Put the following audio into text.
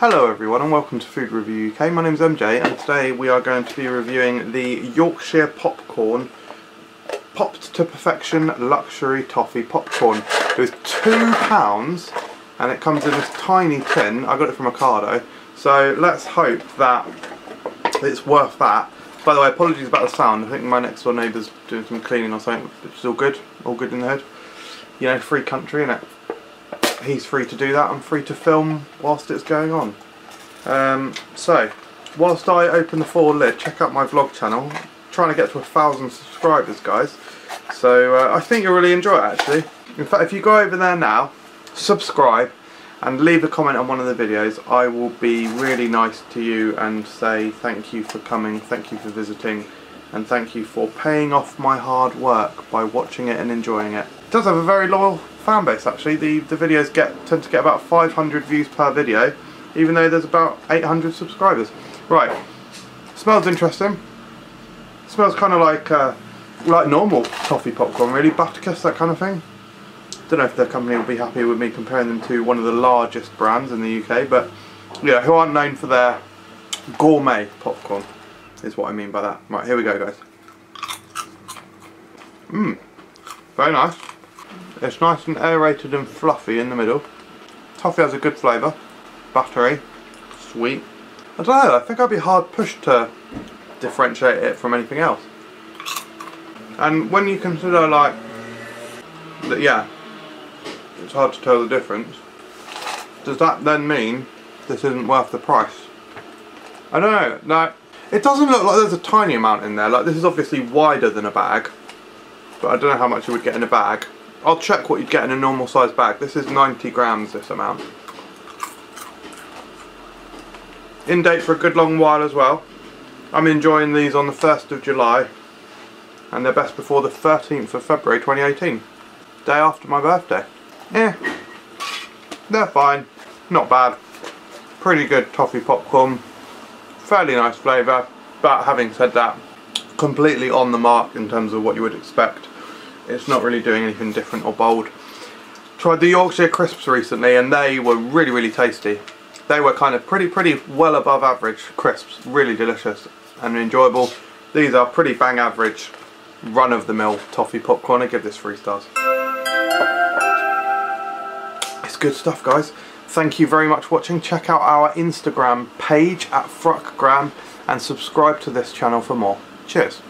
Hello everyone and welcome to Food Review UK. My name is MJ and today we are going to be reviewing the Yorkshire Popcorn Popped to Perfection Luxury Toffee Popcorn. It was £2 and it comes in this tiny tin. I got it from Ocado. So let's hope that it's worth that. By the way, apologies about the sound. I think my next door neighbour's doing some cleaning or something, which is all good. All good in the hood. You know, free country, innit? He's free to do that. I'm free to film whilst it's going on. Um, so, whilst I open the forward lid, check out my vlog channel. I'm trying to get to a thousand subscribers, guys. So uh, I think you'll really enjoy it, actually. In fact, if you go over there now, subscribe, and leave a comment on one of the videos, I will be really nice to you and say thank you for coming, thank you for visiting, and thank you for paying off my hard work by watching it and enjoying it. It does have a very loyal fan base actually. The, the videos get tend to get about 500 views per video, even though there's about 800 subscribers. Right, smells interesting. Smells kind of like uh, like normal toffee popcorn really, Butterkist, that kind of thing. Don't know if the company will be happy with me comparing them to one of the largest brands in the UK, but yeah, who aren't known for their gourmet popcorn is what I mean by that. Right, here we go guys. Mmm, very nice. It's nice and aerated and fluffy in the middle. Toffee has a good flavour. Buttery. Sweet. I don't know, I think I'd be hard pushed to differentiate it from anything else. And when you consider like, that yeah, it's hard to tell the difference. Does that then mean this isn't worth the price? I don't know, like, it doesn't look like there's a tiny amount in there, like this is obviously wider than a bag, but I don't know how much you would get in a bag. I'll check what you'd get in a normal size bag. This is 90 grams, this amount. In date for a good long while as well. I'm enjoying these on the 1st of July. And they're best before the 13th of February 2018. Day after my birthday. Yeah. They're fine. Not bad. Pretty good toffee popcorn. Fairly nice flavour. But having said that, completely on the mark in terms of what you would expect it's not really doing anything different or bold. Tried the Yorkshire crisps recently and they were really really tasty. They were kind of pretty pretty well above average crisps, really delicious and enjoyable. These are pretty bang average run of the mill toffee popcorn. I give this three stars. It's good stuff guys. Thank you very much for watching. Check out our Instagram page at Frukgram and subscribe to this channel for more. Cheers.